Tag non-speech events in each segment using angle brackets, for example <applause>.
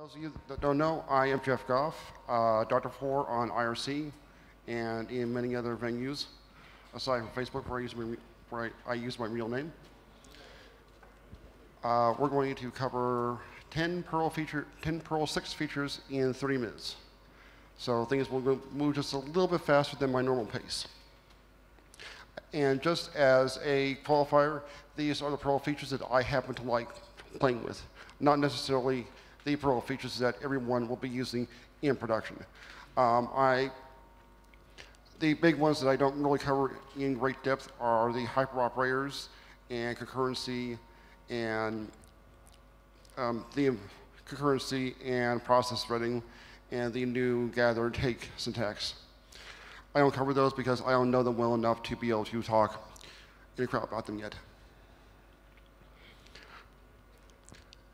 those of you that don't know, I am Jeff Goff, uh, DrForr on IRC and in many other venues, aside from Facebook where I use my, where I, I use my real name. Uh, we're going to cover 10 Perl, feature, 10 Perl 6 features in 30 minutes. So things will move just a little bit faster than my normal pace. And just as a qualifier, these are the Perl features that I happen to like playing with, not necessarily the Perl features that everyone will be using in production. Um, I, the big ones that I don't really cover in great depth are the hyperoperators and concurrency and um, the concurrency and process threading and the new gather and take syntax. I don't cover those because I don't know them well enough to be able to talk in a crowd about them yet.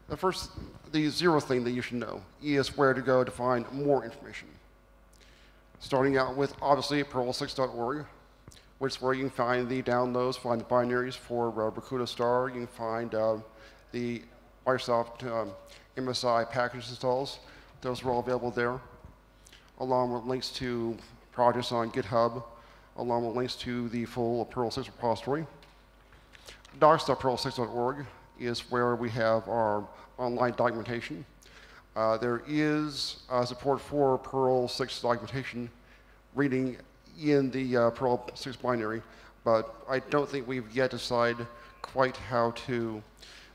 The first, the zero thing that you should know is where to go to find more information. Starting out with, obviously, perl6.org, which is where you can find the downloads, find the binaries for uh, Star. You can find uh, the Microsoft um, MSI package installs. Those are all available there, along with links to projects on GitHub, along with links to the full Perl 6 repository. docs.perl6.org is where we have our online documentation. Uh, there is uh, support for Perl 6 documentation reading in the uh, Perl 6 binary, but I don't think we've yet decided quite how to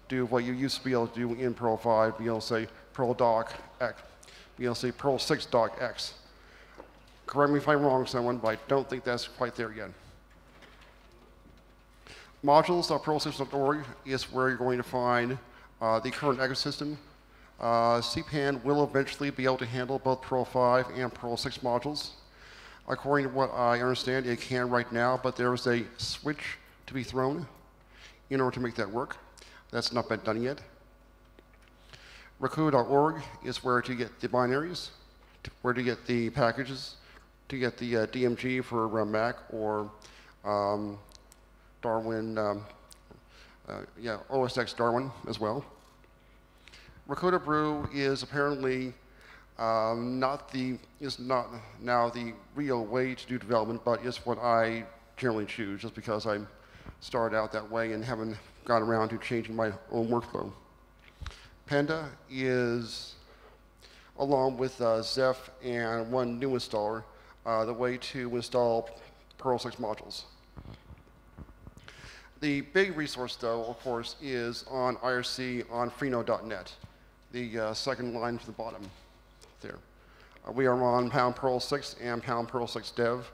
do what you used to be able to do in Perl 5, be able to say Perl doc X, be able to say Perl 6 doc X. Correct me if I'm wrong, someone, but I don't think that's quite there yet. Modules.perl6.org is where you're going to find the current ecosystem. Uh, CPAN will eventually be able to handle both Perl 5 and Perl 6 modules. According to what I understand, it can right now, but there is a switch to be thrown in order to make that work. That's not been done yet. Rakudo.org is where to get the binaries, where to get the packages, to get the uh, DMG for uh, Mac or um, Darwin, um, uh, yeah, OS X Darwin as well. Rakudobrew is apparently um, not the is not now the real way to do development, but is what I generally choose, just because I started out that way and haven't got around to changing my own workflow. Panda is, along with uh, zef and one new installer, uh, the way to install Perl 6 modules. The big resource, though, of course, is on IRC on freenode.net, the uh, second line from the bottom there. Uh, we are on pound Perl 6 and pound Perl 6 dev.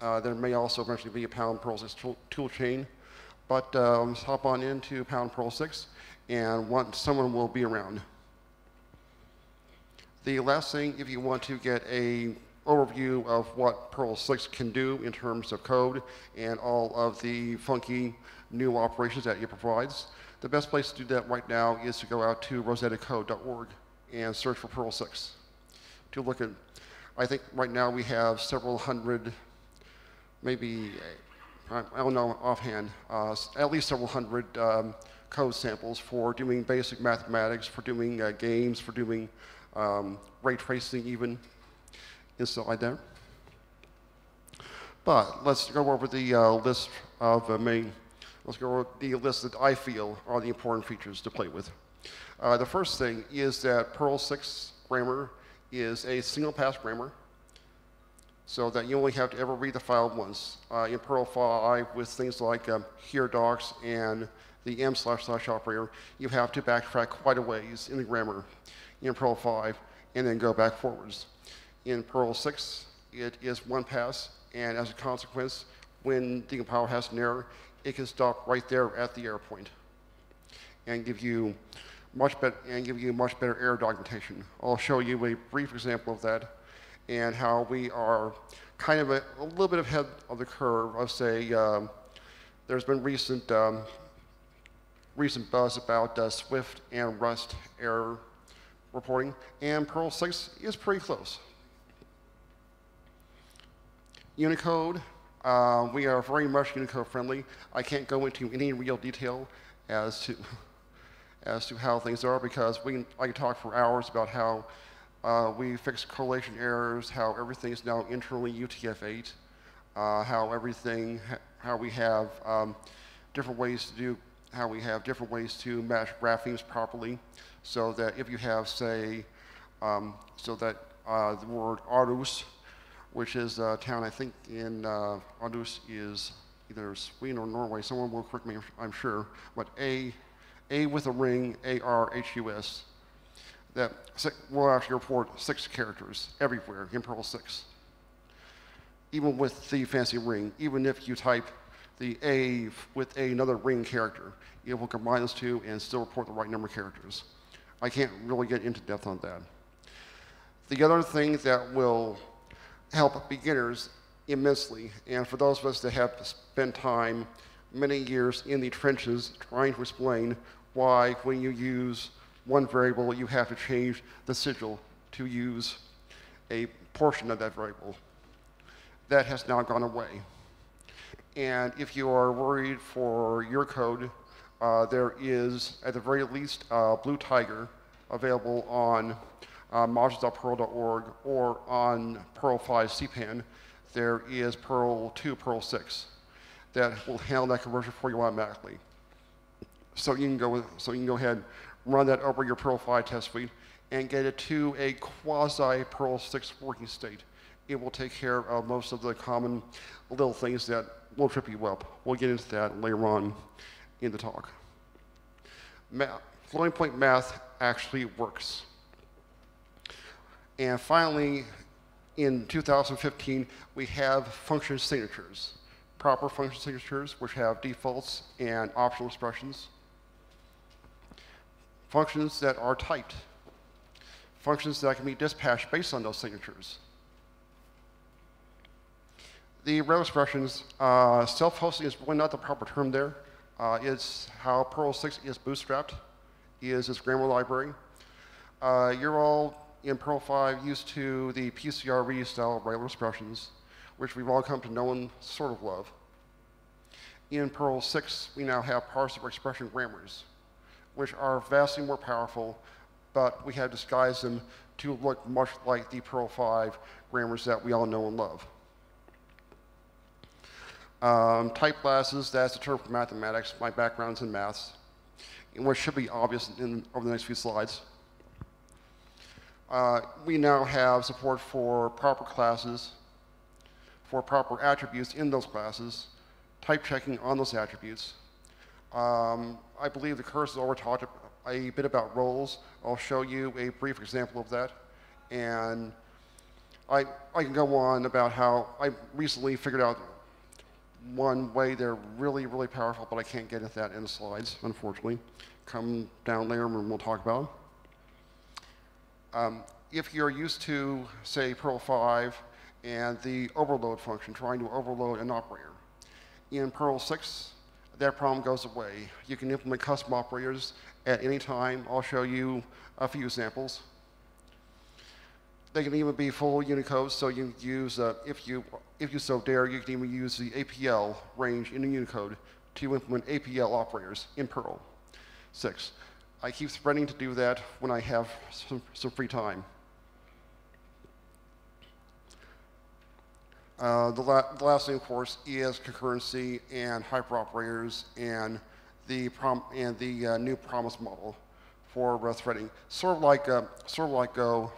Uh, there may also eventually be a pound Perl 6 tool, chain, but um, hop on into pound Perl 6 and want, someone will be around. The last thing, if you want to get a overview of what Perl 6 can do in terms of code and all of the funky new operations that it provides, the best place to do that right now is to go out to rosettacode.org and search for Perl 6. To look at, I think right now we have several hundred, maybe, I don't know offhand, uh, at least several hundred um, code samples for doing basic mathematics, for doing uh, games, for doing um, ray tracing even inside there. But let's go over the uh, list of uh, main, let's go over the list that I feel are the important features to play with. Uh, the first thing is that Perl 6 grammar is a single pass grammar so that you only have to ever read the file once. Uh, in Perl 5 with things like um, here docs and the m slash slash operator, you have to backtrack quite a ways in the grammar in Perl 5 and then go back forwards. In Perl 6, it is one pass, and as a consequence, when the compiler has an error, it can stop right there at the error point and give you much better and give you much better error documentation. I'll show you a brief example of that and how we are kind of a, a little bit ahead of the curve of say um, there's been recent um, recent buzz about uh, Swift and Rust error reporting, and Perl 6 is pretty close. Unicode, uh, we are very much Unicode friendly. I can't go into any real detail as to <laughs> as to how things are because we I can talk for hours about how uh, we fix correlation errors, how everything is now internally UTF-8, uh, how everything, how we have um, different ways to do, how we have different ways to match graphemes properly, so that if you have, say, um, so that uh, the word Aarhus, which is a town I think in uh, is either Sweden or Norway. Someone will correct me, I'm sure. But A, A with a ring, A R H U S that will actually report six characters everywhere in Perl 6. Even with the fancy ring, even if you type the A with another ring character, it will combine those two and still report the right number of characters. I can't really get into depth on that. The other thing that will help beginners immensely, and for those of us that have spent time many years in the trenches trying to explain why when you use one variable, you have to change the sigil to use a portion of that variable. That has now gone away. And if you are worried for your code, uh, there is, at the very least, uh, Blue Tiger available on uh, modules.perl.org or on Perl 5 CPAN. There is Perl 2, Perl 6 that will handle that conversion for you automatically. So you can go, so you can go ahead run that over your Perl 5 test suite, and get it to a quasi Perl 6 working state. It will take care of most of the common little things that will trip you up. We'll get into that later on in the talk. Math, floating point math actually works. And finally, in 2015, we have function signatures, proper function signatures, which have defaults and optional expressions functions that are typed, functions that can be dispatched based on those signatures. The Rail expressions, uh, self-hosting is really not the proper term there. Uh, it's how Perl 6 is bootstrapped, is its grammar library. Uh, you're all in Perl 5 used to the PCRE style regular expressions, which we've all come to know and sort of love. In Perl 6, we now have parser expression grammars which are vastly more powerful, but we have disguised them to look much like the Perl 5 grammars that we all know and love. Um, type classes, that's a term for mathematics. My background's in maths, which should be obvious in, over the next few slides. Uh, we now have support for proper classes, for proper attributes in those classes, type checking on those attributes, um, I believe the course has already talked a bit about roles. I'll show you a brief example of that. And I, I can go on about how I recently figured out one way they're really, really powerful, but I can't get into that in the slides, unfortunately. Come down later and we'll talk about um, if you're used to, say, Perl 5 and the overload function, trying to overload an operator, in Perl 6, that problem goes away. You can implement custom operators at any time. I'll show you a few examples. They can even be full Unicode, so you use, uh, if, you, if you so dare, you can even use the APL range in Unicode to implement APL operators in Perl 6. I keep threatening to do that when I have some, some free time. Uh, the, la the, last thing, of course, is concurrency and hyperoperators and the and the uh, new promise model for uh, threading. Sort of like uh, sort of like Go,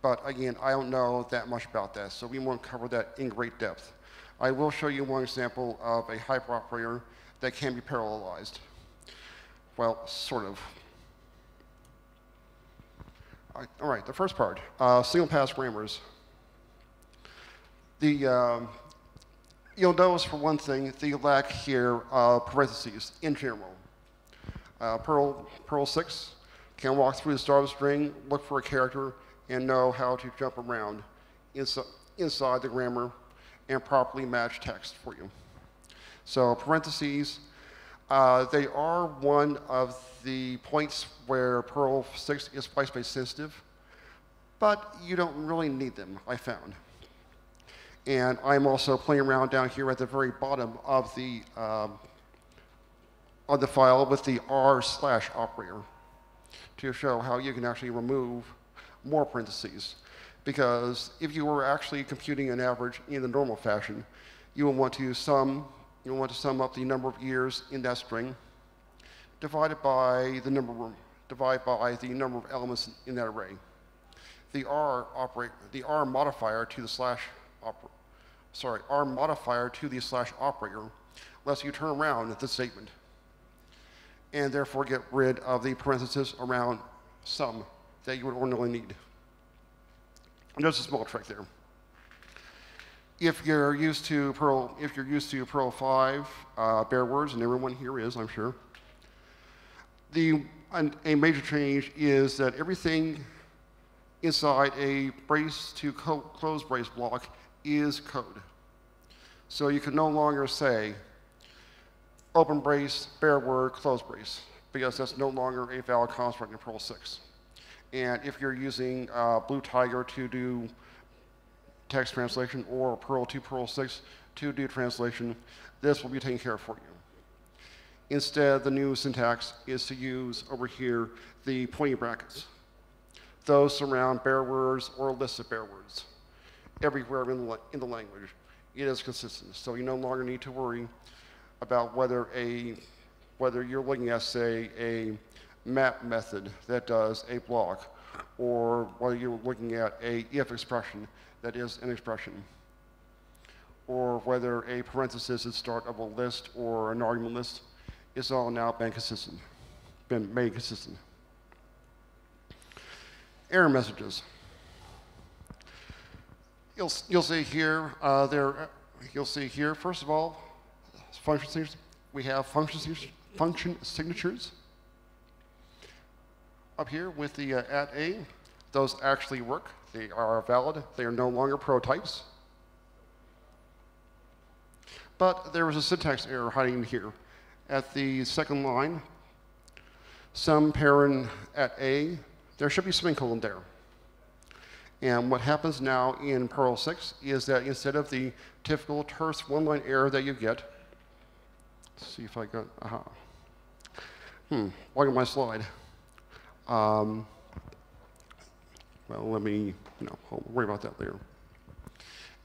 but again, I don't know that much about that, so we won't cover that in great depth. I will show you one example of a hyperoperator that can be parallelized. Well, sort of. All right, the first part, uh, single pass grammars. The, um, you'll notice for one thing, the lack here of parentheses in general. Uh, Perl, Perl 6 can walk through the start of the string, look for a character, and know how to jump around inside the grammar and properly match text for you. So parentheses, uh, they are one of the points where Perl 6 is place-based sensitive, but you don't really need them, I found. And I'm also playing around down here at the very bottom of the, um, on the file with the r slash operator to show how you can actually remove more parentheses. Because if you were actually computing an average in the normal fashion, you will want to use sum, you will want to sum up the number of years in that string, divided by the number, divided by the number of elements in that array. The R operate, the R modifier to the slash, oper, sorry, R modifier to the slash operator lets you turn around the statement and therefore get rid of the parentheses around sum that you would ordinarily need. And there's a small trick there. If you're used to Perl, if you're used to Perl 5 uh, bare words, and everyone here is, I'm sure, the a major change is that everything inside a brace to close brace block is code. So you can no longer say open brace, bare word, close brace, because that's no longer a valid construct in Perl 6. And if you're using uh, Blue Tiger to do text translation or Perl 2 Perl 6 to do translation, this will be taken care of for you. Instead, the new syntax is to use over here the pointing brackets. Those surround bare words or lists of bare words everywhere in the, in the language. It is consistent, so you no longer need to worry about whether a whether you're looking at say a map method that does a block or whether you're looking at a if expression that is an expression or whether a parenthesis is start of a list or an argument list it's all now been consistent been made consistent error messages you'll you'll see here uh, there you'll see here first of all function signatures. We have function, function signatures up here with the uh, at A. Those actually work. They are valid. They are no longer prototypes. But there was a syntax error hiding here. At the second line, some parent at A, there should be semicolon there. And what happens now in Perl 6 is that instead of the typical terse one-line error that you get, Let's see if I got, uh, hmm, look at my slide. Um, well, let me, no, I'll worry about that later.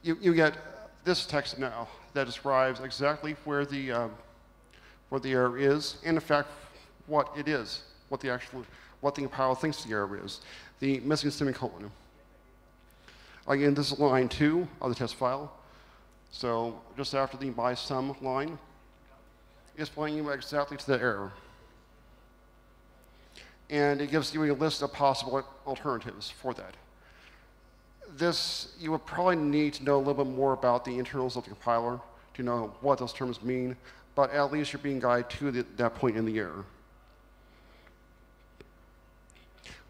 You, you get this text now that describes exactly where the, um, where the error is, and in fact, what it is, what the actual, what the compiler thinks the error is, the missing semicolon. Again, this is line two of the test file. So just after the by sum line, is pointing you exactly to the error. And it gives you a list of possible alternatives for that. This, you would probably need to know a little bit more about the internals of the compiler to know what those terms mean, but at least you're being guided to the, that point in the error.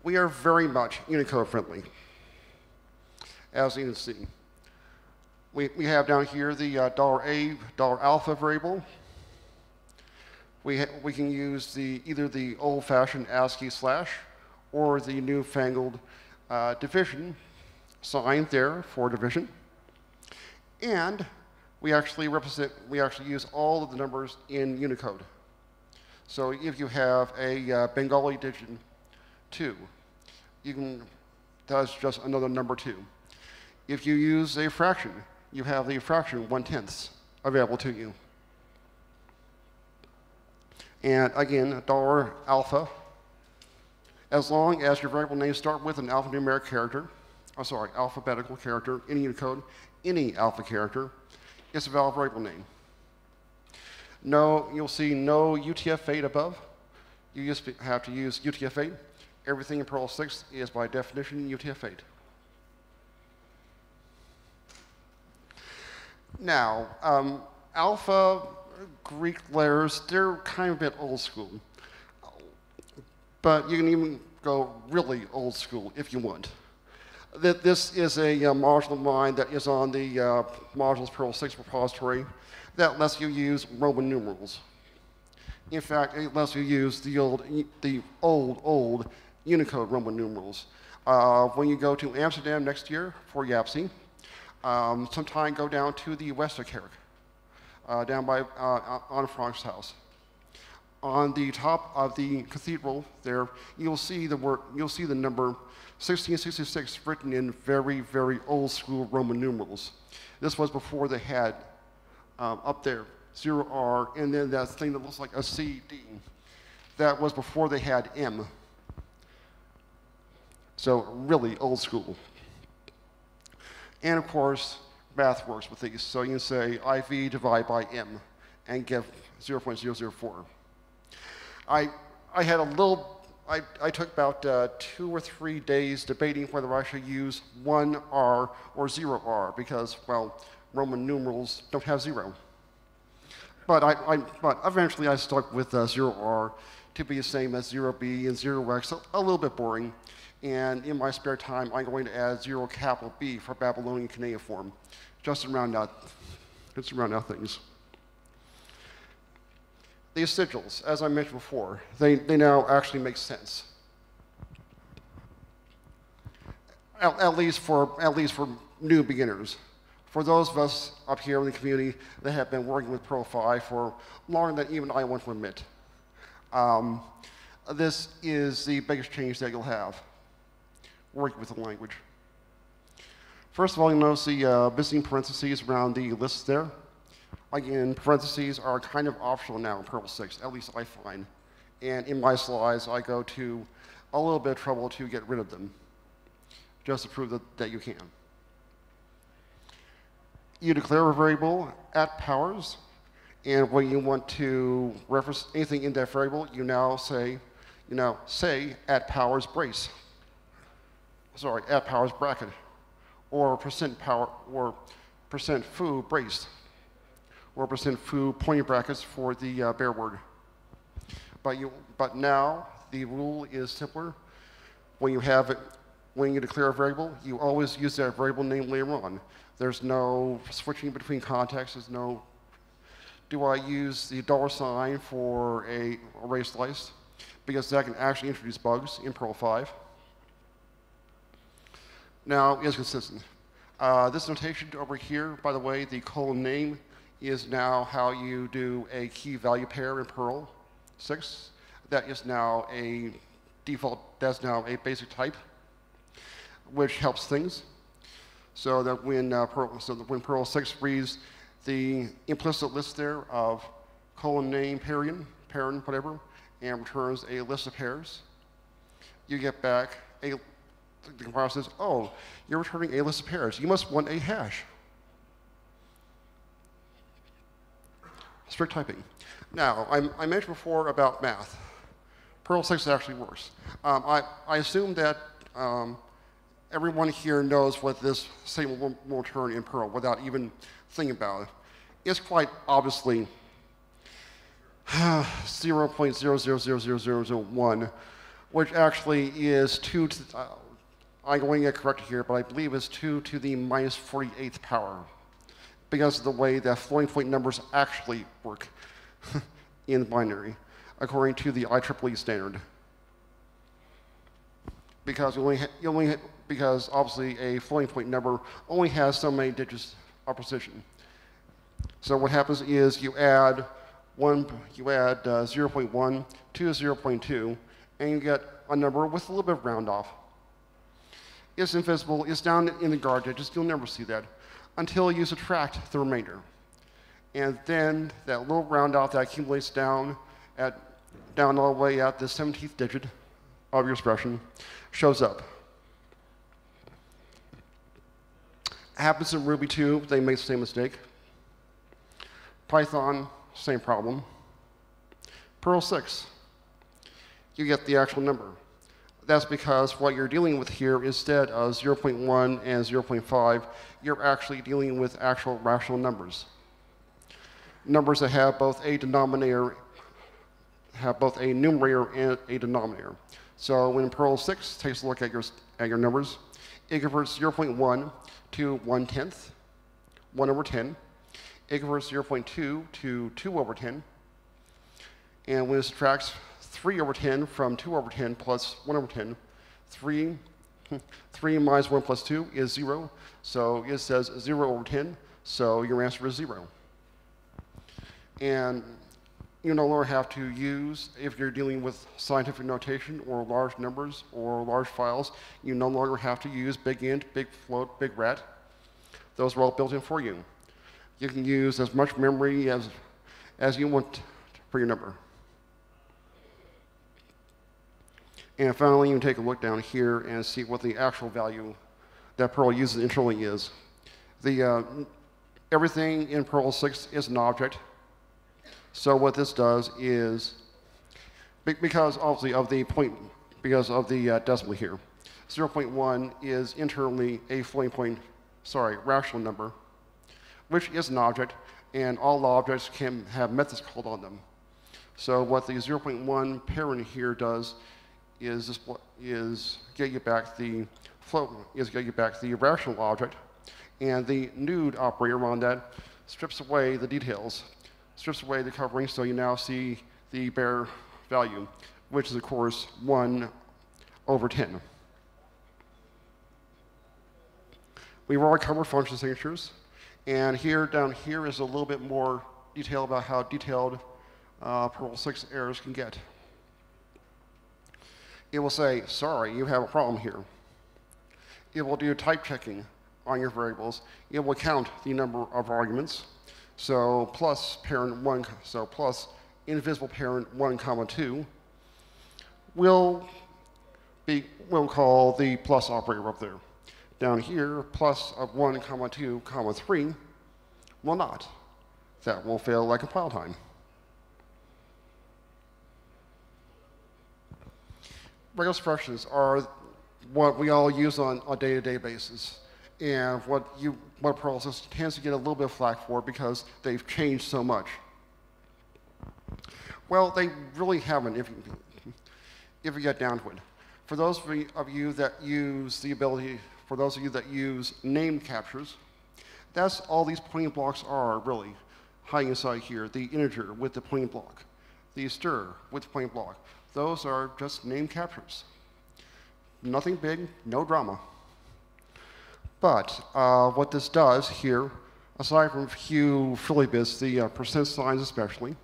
We are very much Unicode friendly, as you can see. We, we have down here the uh, $A, $alpha variable, we, we can use the, either the old-fashioned ASCII slash or the newfangled uh, division sign there for division. And we actually represent, we actually use all of the numbers in Unicode. So if you have a uh, Bengali digit 2, you can, that's just another number 2. If you use a fraction, you have the fraction 1 tenths available to you. And again, dollar alpha, as long as your variable names start with an alphanumeric character, oh sorry, alphabetical character in Unicode, any alpha character, it's a valid variable name. No, you'll see no UTF-8 above. You just have to use UTF-8. Everything in Perl 6 is by definition UTF-8. Now, um, alpha Greek letters, they're kind of a bit old school. But you can even go really old school if you want. That This is a uh, module of mine that is on the uh, modules Perl 6 repository that lets you use Roman numerals. In fact, it lets you use the old, the old, old Unicode Roman numerals. Uh, when you go to Amsterdam next year for YAPC, um, sometime go down to the Westerkerk uh, down by uh, Anne Frank's house. on the top of the cathedral there, you'll see the word, you'll see the number 1666 written in very, very old school Roman numerals. This was before they had um, up there 0R, and then that thing that looks like a CD. That was before they had M. So really old school. And of course, math works with these. So you can say IV divided by M and get 0.004. I, I had a little, I, I took about uh, two or three days debating whether I should use 1R or 0R because, well, Roman numerals don't have zero. But, I, I but eventually I stuck with uh, 0R to be the same as 0B and 0X, a, a little bit boring. And in my spare time, I'm going to add 0 capital B for Babylonian cuneiform, just to round out, just to round out things. These sigils, as I mentioned before, they, they now actually make sense. At, at, least for, at least for new beginners. For those of us up here in the community that have been working with 5 for longer than even I want to admit, um, this is the biggest change that you'll have working with the language. First of all, you'll notice the uh, missing parentheses around the list there. Again, parentheses are kind of optional now in Perl 6, at least I find. And in my slides, I go to a little bit of trouble to get rid of them, just to prove that, that you can. You declare a variable at powers, and when you want to reference anything in that variable, you now say, you now say at powers brace. Sorry, at powers bracket, or percent power, or percent foo braced or percent foo pointing brackets for the uh, bare word. But, you, but now the rule is simpler. When you have it, when you declare a variable, you always use that variable name later on. There's no switching between contexts. There's no, do I use the dollar sign for a array slice? Because that can actually introduce bugs in Perl 5. Now, it's consistent. Uh, this notation over here, by the way, the colon name is now how you do a key value pair in Perl 6. That is now a default, that's now a basic type, which helps things. So that when, uh, Perl, so that when Perl 6 reads the implicit list there of colon name pairing, parent, whatever, and returns a list of pairs, you get back a, the compiler says, oh, you're returning a list of pairs. You must want a hash. strict typing. Now, I, I mentioned before about math. Perl 6 is actually worse. Um, I, I assume that um, everyone here knows what this statement will, will return in Perl without even thinking about it. It's quite obviously <sighs> 0.0000001, which actually is 2 to, uh, I'm going to get corrected here, but I believe it's 2 to the minus 48th power because of the way that floating point numbers actually work <laughs> in binary, according to the IEEE standard. Because you only, you only because obviously a floating point number only has so many digits of precision. So what happens is you add one, you add uh, 0.1 to 0.2, and you get a number with a little bit of round off. It's invisible, it's down in the guard digits, you'll never see that until you subtract the remainder. And then that little round off that accumulates down at down all the way at the 17th digit of your expression shows up. Happens in Ruby too, they make the same mistake. Python, same problem. Perl 6, you get the actual number. That's because what you're dealing with here, instead of 0.1 and 0.5, you're actually dealing with actual rational numbers. Numbers that have both a denominator, have both a numerator and a denominator. So when Perl 6 takes a look at your, at your numbers, it converts 0.1 to 1 tenth, 1 over 10. It converts 0.2 to 2 over 10. And when it subtracts 3 over 10 from 2 over 10 plus 1 over 10. 3, <laughs> 3 minus 1 plus 2 is 0. So it says 0 over 10, so your answer is 0. And you no longer have to use, if you're dealing with scientific notation or large numbers or large files, you no longer have to use big int, big float, big ret. Those are all built in for you. You can use as much memory as, as you want for your number. And finally, you can take a look down here and see what the actual value that Perl uses internally is. The, uh, everything in Perl 6 is an object. So what this does is, because obviously of the point, because of the uh, decimal here, 0.1 is internally a floating point, sorry, rational number, which is an object, and all objects can have methods called on them. So what the 0.1 parent here does is, is get you back the float, is get you back the rational object, and the nude operator on that strips away the details strips away the covering, so you now see the bare value, which is, of course, 1 over 10. We've already covered function signatures, and here, down here, is a little bit more detail about how detailed uh, Perl 6 errors can get. It will say, sorry, you have a problem here. It will do type checking on your variables. It will count the number of arguments. So plus parent 1, so plus invisible parent 1 comma 2 will be, we'll call the plus operator up there. Down here, plus of 1 comma 2 comma 3 will not. That will fail like compile time. Regular expressions are what we all use on a day-to-day -day basis and what you what process tends to get a little bit of flack for because they've changed so much. Well, they really haven't if you, if you get down to it. For those of you that use the ability, for those of you that use name captures, that's all these pointing blocks are really hiding inside here. The integer with the pointing block, the stir with the pointing block. Those are just name captures. Nothing big, no drama. But uh, what this does here, aside from a few frilly bits, the uh, percent signs especially,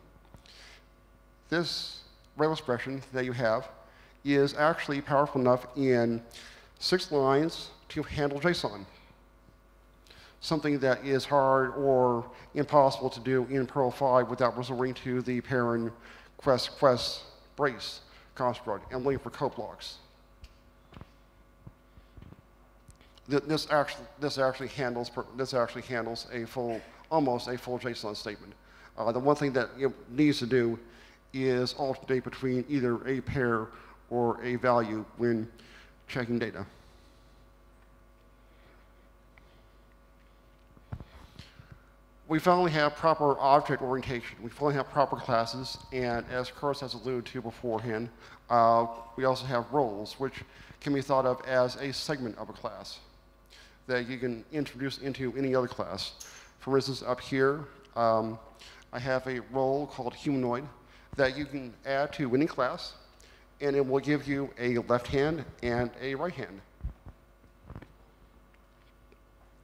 this rail expression that you have is actually powerful enough in six lines to handle JSON. Something that is hard or impossible to do in Perl 5 without resorting to the parent quest quest brace construct and looking for code blocks. this actually this actually handles this actually handles a full almost a full JSON statement. Uh, the one thing that it needs to do is alternate between either a pair or a value when checking data. We finally have proper object orientation. We finally have proper classes, and as Curtis has alluded to beforehand, uh, we also have roles, which can be thought of as a segment of a class that you can introduce into any other class. For instance, up here, um, I have a role called humanoid that you can add to any class, and it will give you a left hand and a right hand.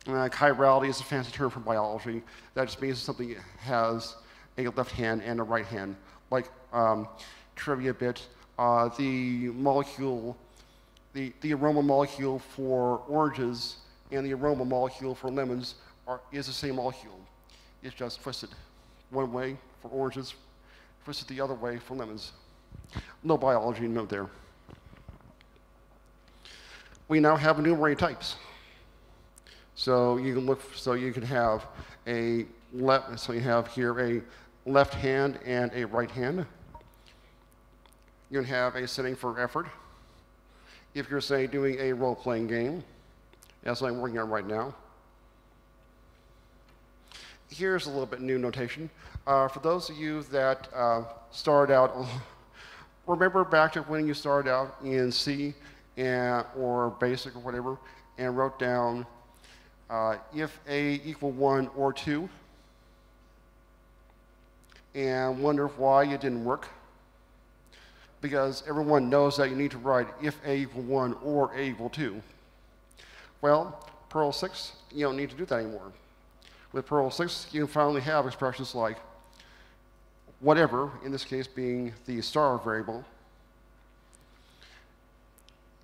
Uh, chirality is a fancy term for biology. That just means something has a left hand and a right hand. Like um, trivia bit, uh, the molecule, the, the aroma molecule for oranges and the aroma molecule for lemons are, is the same molecule. It's just twisted one way for oranges, twisted the other way for lemons. No biology note there. We now have enumerated types. So you can look, so you can have a left, so you have here a left hand and a right hand. You can have a setting for effort. If you're, say, doing a role-playing game, that's what I'm working on right now. Here's a little bit new notation. Uh, for those of you that uh, started out, <laughs> remember back to when you started out in C and, or BASIC or whatever, and wrote down uh, if A equal 1 or 2, and wonder why it didn't work? Because everyone knows that you need to write if A equal 1 or A equal 2. Well, Perl 6, you don't need to do that anymore. With Perl 6, you can finally have expressions like whatever, in this case being the star variable,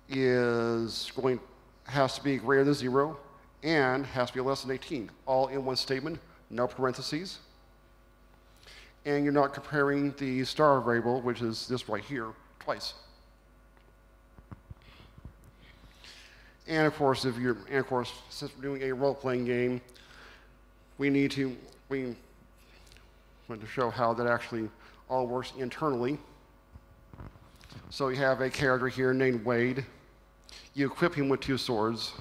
is going has to be greater than zero and has to be less than 18, all in one statement, no parentheses. And you're not comparing the star variable, which is this right here, twice. And of course, if you're, and of course, since we're doing a role-playing game, we need to, we want to show how that actually all works internally. So you have a character here named Wade. You equip him with two swords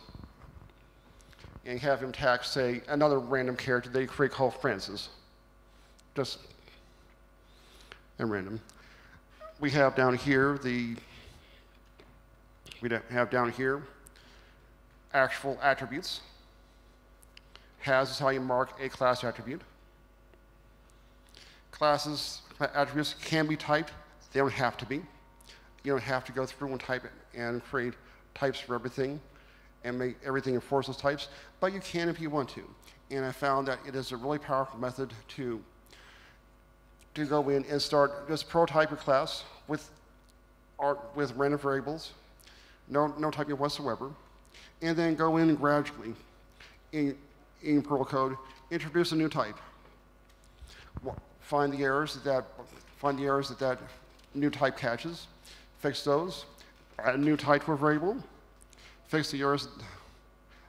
and have him attack, say, another random character you create called Francis. Just at random. We have down here the, we have down here actual attributes. Has is how you mark a class attribute. Classes, attributes can be typed. They don't have to be. You don't have to go through and type it and create types for everything and make everything enforce those types, but you can if you want to. And I found that it is a really powerful method to, to go in and start just prototype your class with, art, with random variables, no, no typing whatsoever, and then go in and gradually, in, in Perl code, introduce a new type. Find the errors that, that find the errors that that new type catches, fix those, add a new type to a variable, fix the errors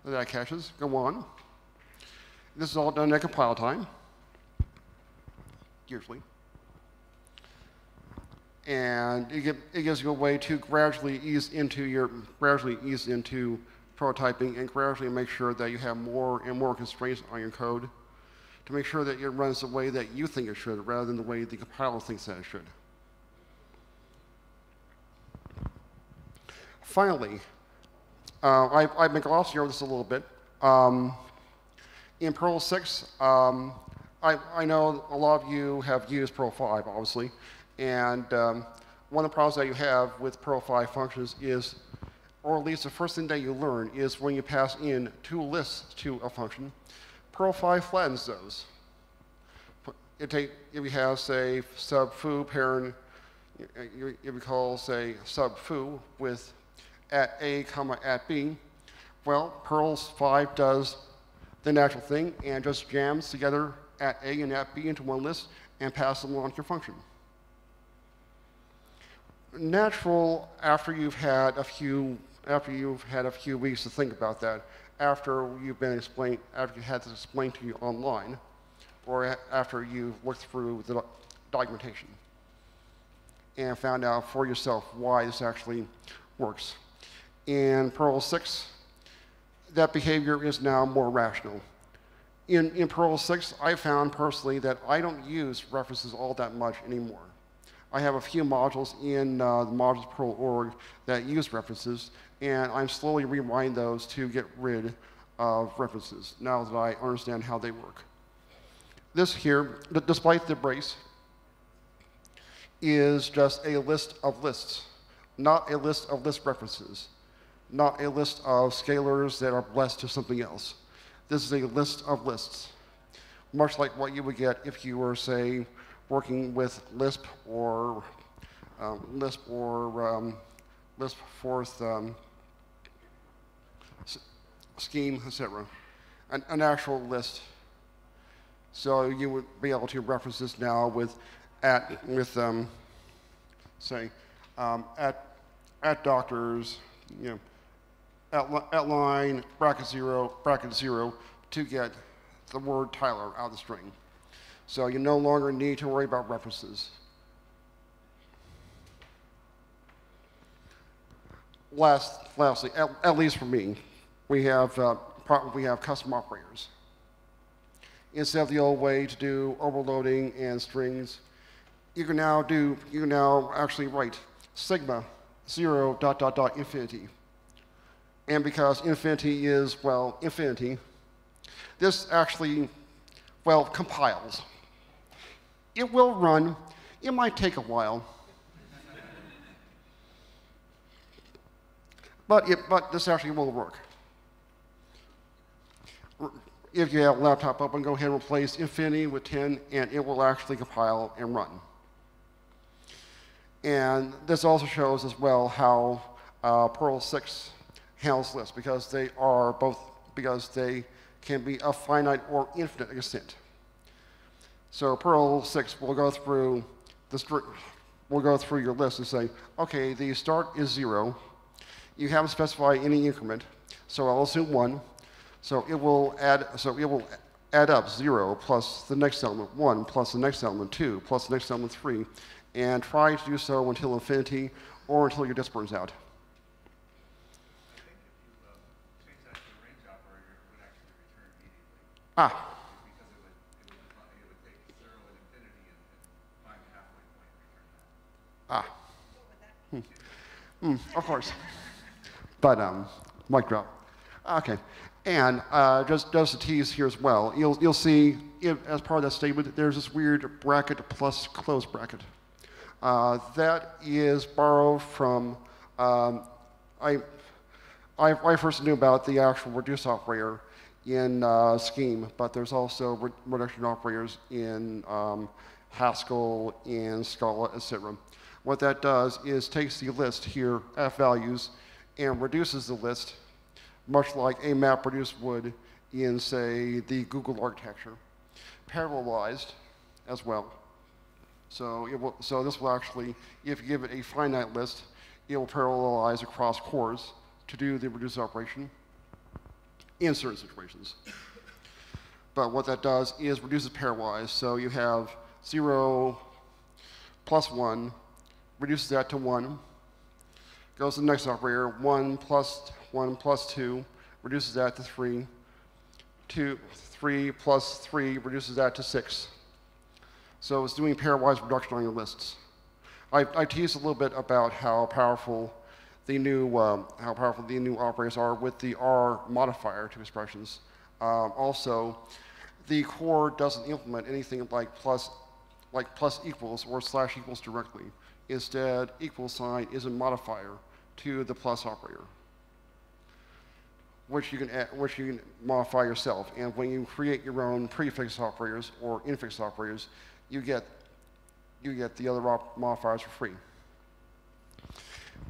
that catches, go on. This is all done at compile time, usually. And it, it gives you a way to gradually ease into your, gradually ease into prototyping and gradually make sure that you have more and more constraints on your code to make sure that it runs the way that you think it should rather than the way the compiler thinks that it should. Finally, uh, I, I've been glossing over this a little bit. Um, in Perl 6, um, I, I, know a lot of you have used Perl 5, obviously, and um, one of the problems that you have with Perl 5 functions is, or at least the first thing that you learn is when you pass in two lists to a function, Perl 5 flattens those. It take, if you have, say, sub foo parent, if you call, say, sub foo with at A comma at B, well, Perl 5 does the natural thing and just jams together at A and at B into one list and passes them along to your function. Natural after you've had a few after you've had a few weeks to think about that, after you've been explained after you had this explained to you online, or after you've looked through the documentation and found out for yourself why this actually works in Perl 6, that behavior is now more rational. In, in Perl 6, I found personally that I don't use references all that much anymore. I have a few modules in uh, the modules Perl org that use references, and I'm slowly rewinding those to get rid of references now that I understand how they work. This here, despite the brace, is just a list of lists, not a list of list references not a list of scalars that are blessed to something else. This is a list of lists, much like what you would get if you were, say, working with Lisp or um, Lisp or um, Lisp Forth um, scheme, etc. An, an actual list. So you would be able to reference this now with at with um, say um, at at doctors, you know, outline bracket zero, bracket zero to get the word Tyler out of the string. So you no longer need to worry about references. Last, lastly, at, at least for me, we have, uh, we have custom operators. Instead of the old way to do overloading and strings, you can now do, you can now actually write sigma zero dot dot dot infinity and because infinity is, well, infinity, this actually, well, compiles. It will run. It might take a while. but, it, but this actually will work. if you have a laptop open, go ahead and replace infinity with 10, and it will actually compile and run. And this also shows as well how uh, Perl 6 handles List because they are both because they can be of finite or infinite extent. So Perl 6 will go through the will go through your list and say, okay, the start is zero. You haven't specified any increment, so I'll assume one. So it will add so it will add up zero plus the next element one plus the next element two plus the next element three, and try to do so until infinity or until your disk burns out. Ah. Ah. Hmm. Mm, of course. But um, mic drop. Okay. And uh, just, just a tease here as well, you'll, you'll see if, as part of that statement, there's this weird bracket plus close bracket. Uh, that is borrowed from, um, I, I, I, first knew about the actual reduce operator in uh, Scheme, but there's also re reduction operators in um, Haskell, in Scala, etc. What that does is takes the list here, f values, and reduces the list, much like a map reduce would in, say, the Google architecture, parallelized as well. So, will, so this will actually, if you give it a finite list, it will parallelize across cores to do the reduce operation in certain situations. But what that does is reduces pairwise. So you have 0 plus 1, reduces that to 1, goes to the next operator, 1 plus 1 plus 2, reduces that to 3, 2, 3 plus 3 reduces that to 6. So it's doing pairwise reduction on your lists. I, I teased a little bit about how powerful the new um, how powerful the new operators are with the R modifier to expressions. Um, also, the core doesn't implement anything like plus like plus equals or slash equals directly. Instead, equal sign is a modifier to the plus operator, which you can add, which you can modify yourself. And when you create your own prefix operators or infix operators, you get, you get the other modifiers for free.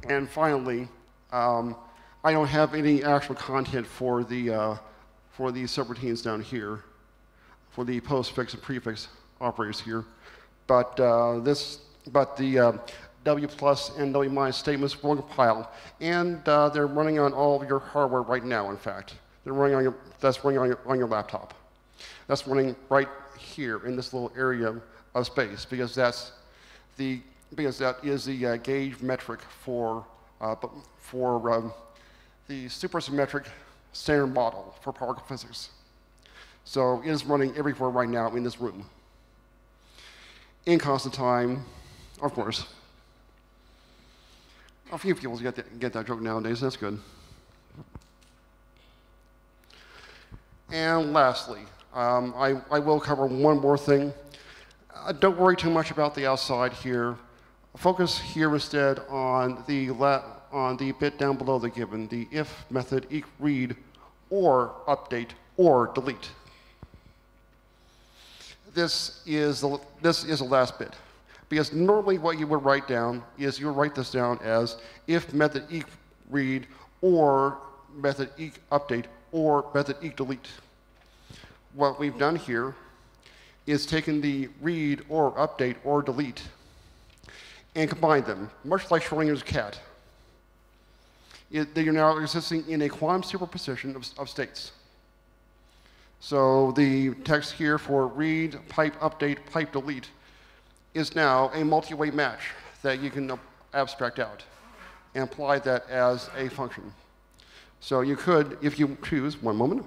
And finally, um, I don't have any actual content for the, uh, for the subroutines down here, for the postfix and prefix operators here. But uh, this, but the uh, W plus and W minus statements will compile, and uh, they're running on all of your hardware right now. In fact, they're running on your, that's running on your, on your laptop. That's running right here in this little area of space because that's the because that is the uh, gauge metric for uh, for um, the supersymmetric standard model for particle physics. So it is running everywhere right now in this room. In constant time, of course. A few people get that, get that joke nowadays, that's good. And lastly, um, I, I will cover one more thing uh, don't worry too much about the outside here. Focus here instead on the, on the bit down below the given, the if method read or update or delete. This is the, this is the last bit. Because normally what you would write down is you would write this down as if method read or method update or method delete. What we've done here is taken the read or update or delete and combine them, much like Schrodinger's cat. It, they are now existing in a quantum superposition of, of states. So the text here for read, pipe, update, pipe, delete is now a multi-way match that you can abstract out and apply that as a function. So you could, if you choose, one moment.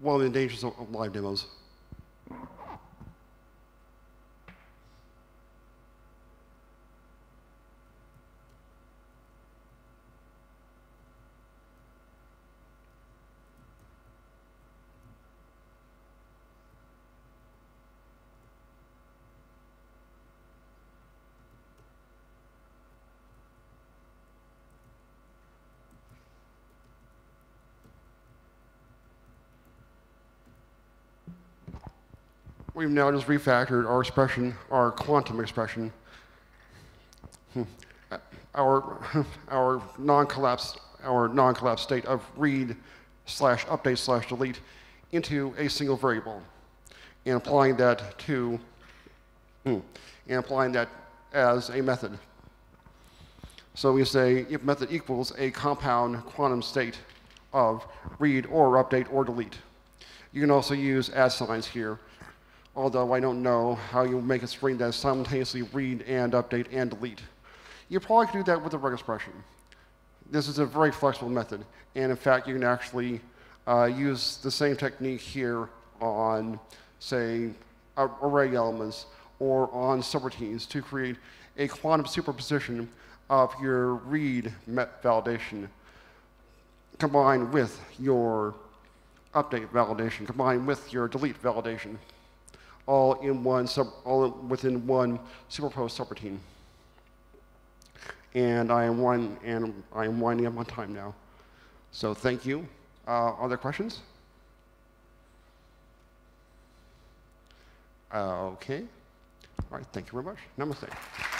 One of the dangers of of live demos. We've now just refactored our expression, our quantum expression, Hmm. our, <laughs> our non-collapsed, our non-collapsed state of read slash update slash delete into a single variable and applying that to, hmm, and applying that as a method. So we say if method equals a compound quantum state of read or update or delete. You can also use add signs here, although I don't know how you make a string that simultaneously read and update and delete. You probably could do that with a reg expression. This is a very flexible method, and in fact, you can actually uh, use the same technique here on, say, array elements or on subroutines to create a quantum superposition of your read validation combined with your update validation, combined with your delete validation, all in one sub, all within one superposed subroutine. And I am one, and I am winding up on time now. So thank you. Uh, are there questions? Uh, okay. All right. Thank you very much. Namaste.